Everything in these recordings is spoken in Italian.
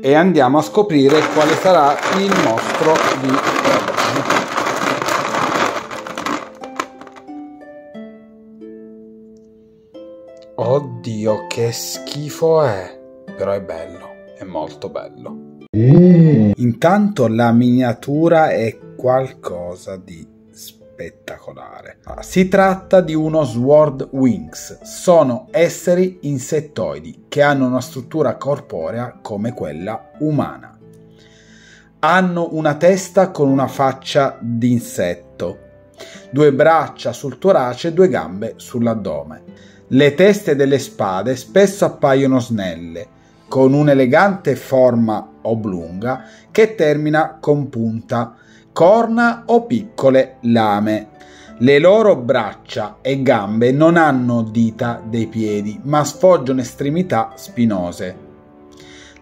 e andiamo a scoprire quale sarà il mostro di oggi. Oddio, che schifo è! Però è bello, è molto bello. Intanto la miniatura è qualcosa di spettacolare. Si tratta di uno Sword Wings. Sono esseri insettoidi che hanno una struttura corporea come quella umana. Hanno una testa con una faccia di insetto, due braccia sul torace e due gambe sull'addome. Le teste delle spade spesso appaiono snelle, con un'elegante forma oblunga che termina con punta, corna o piccole lame. Le loro braccia e gambe non hanno dita dei piedi, ma sfoggiano estremità spinose.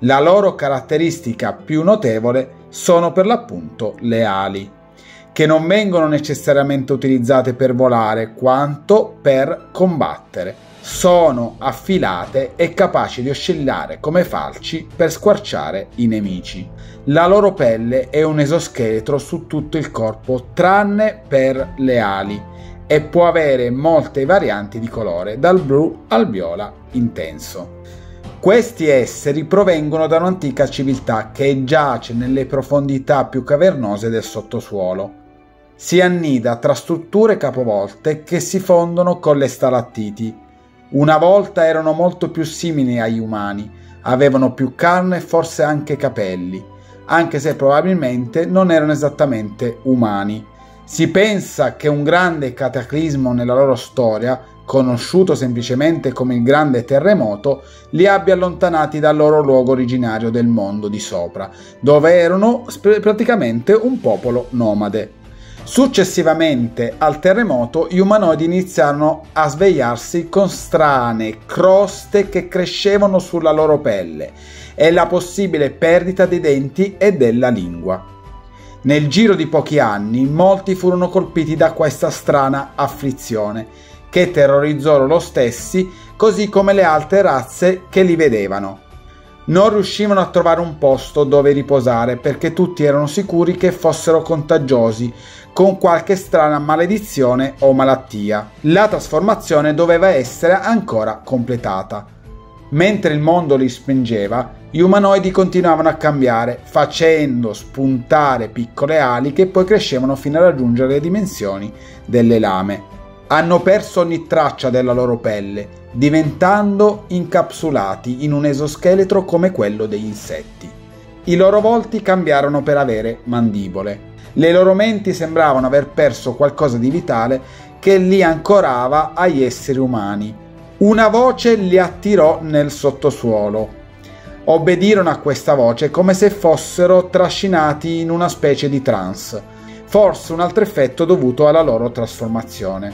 La loro caratteristica più notevole sono per l'appunto le ali, che non vengono necessariamente utilizzate per volare quanto per combattere sono affilate e capaci di oscillare come falci per squarciare i nemici. La loro pelle è un esoscheletro su tutto il corpo tranne per le ali e può avere molte varianti di colore, dal blu al viola intenso. Questi esseri provengono da un'antica civiltà che giace nelle profondità più cavernose del sottosuolo. Si annida tra strutture capovolte che si fondono con le stalattiti una volta erano molto più simili agli umani, avevano più carne e forse anche capelli, anche se probabilmente non erano esattamente umani. Si pensa che un grande cataclismo nella loro storia, conosciuto semplicemente come il grande terremoto, li abbia allontanati dal loro luogo originario del mondo di sopra, dove erano praticamente un popolo nomade. Successivamente al terremoto, gli umanoidi iniziarono a svegliarsi con strane croste che crescevano sulla loro pelle e la possibile perdita dei denti e della lingua. Nel giro di pochi anni, molti furono colpiti da questa strana afflizione, che terrorizzò loro stessi, così come le altre razze che li vedevano. Non riuscivano a trovare un posto dove riposare perché tutti erano sicuri che fossero contagiosi, con qualche strana maledizione o malattia. La trasformazione doveva essere ancora completata. Mentre il mondo li spingeva, gli umanoidi continuavano a cambiare, facendo spuntare piccole ali che poi crescevano fino a raggiungere le dimensioni delle lame. Hanno perso ogni traccia della loro pelle, diventando incapsulati in un esoscheletro come quello degli insetti. I loro volti cambiarono per avere mandibole. Le loro menti sembravano aver perso qualcosa di vitale che li ancorava agli esseri umani. Una voce li attirò nel sottosuolo. Obbedirono a questa voce come se fossero trascinati in una specie di trance, forse un altro effetto dovuto alla loro trasformazione.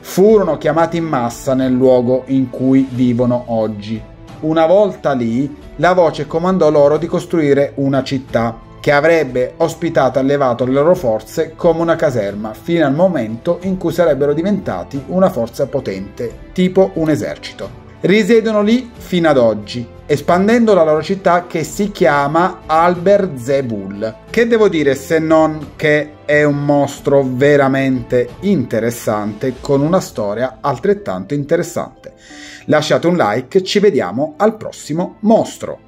Furono chiamati in massa nel luogo in cui vivono oggi. Una volta lì, la voce comandò loro di costruire una città che avrebbe ospitato e allevato le loro forze come una caserma fino al momento in cui sarebbero diventati una forza potente, tipo un esercito. Risiedono lì fino ad oggi, espandendo la loro città che si chiama Alber Zebul. Che devo dire se non che è un mostro veramente interessante con una storia altrettanto interessante. Lasciate un like, ci vediamo al prossimo mostro.